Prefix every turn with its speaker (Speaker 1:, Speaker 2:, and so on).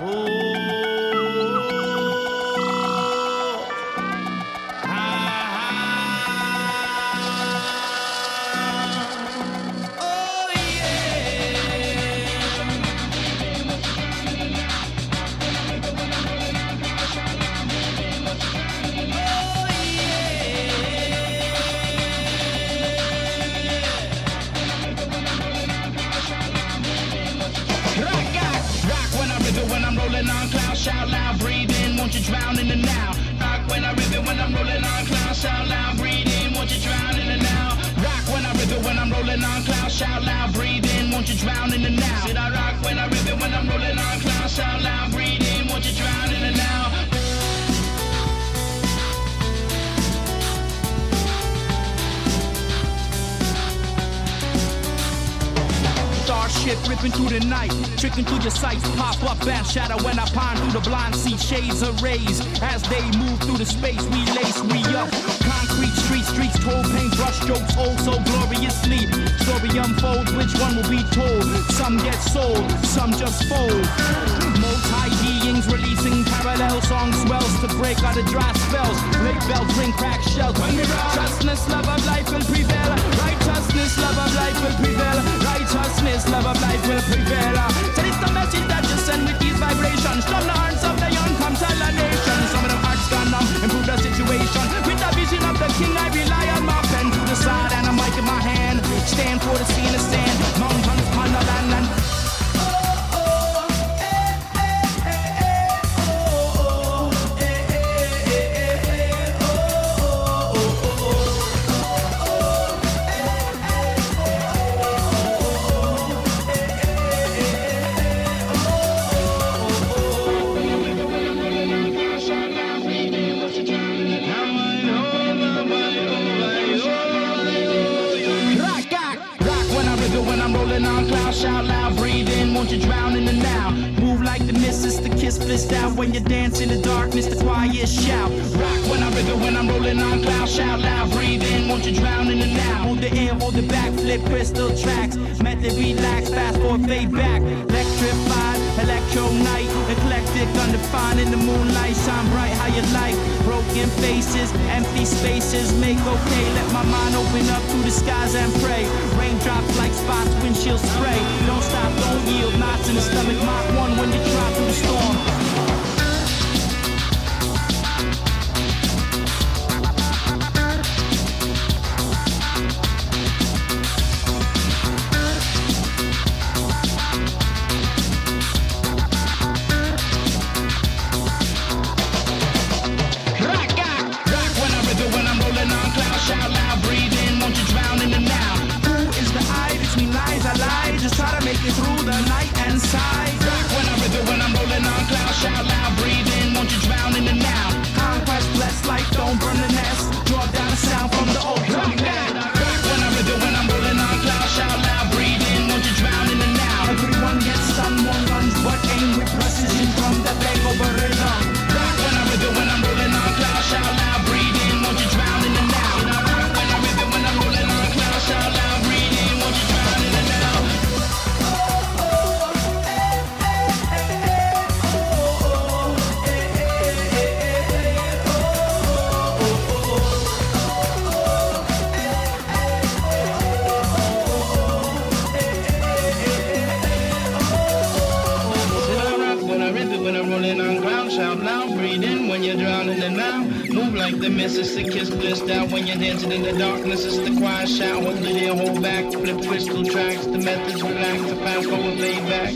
Speaker 1: 哦。Shout loud, breathe in, won't you drown in the now? Said I rock when I rip it when I'm rolling on cloud, shout loud, breathe in, won't you drown in the now?
Speaker 2: Starship ripping through the night, tricking through your sights. Pop up and shadow when I pine through the blind. See shades of rays as they move through the space. We lace, we up. Concrete street, streets, told paint, brush strokes, oh so gloriously. Story unfolds, which one will be told? Some get sold, some just fold. Multi beings releasing parallel song swells to break out the dry spells. Late bells ring, crack shells. When we righteousness, love of life will prevail. Righteousness, love of life will prevail. Righteousness, love of life will prevail. Rolling on clouds. Shout loud, breathe in, won't you drown in the now? Move like the missus, the kiss blissed out when you dance in the darkness. The quiet shout. Rock when I it when I'm rolling on clouds. Shout loud, breathe in, won't you drown in the now? Hold the air, hold the back, flip crystal tracks. Method relax, fast forward, fade back. Electrified, electro night, eclectic, undefined in the moonlight. Shine bright how you like. Broken faces, empty spaces, make okay. Let my mind open up to the skies and pray. Raindrops like spots, windshield spray. Don't stop, don't yield. Knots in the stomach, Mach 1 when you when
Speaker 1: you're drowning the now move like the missus the kiss blissed out when you're dancing in the darkness it's the quiet shout with the deal hold back flip crystal tracks the methods relax the fast forward laid back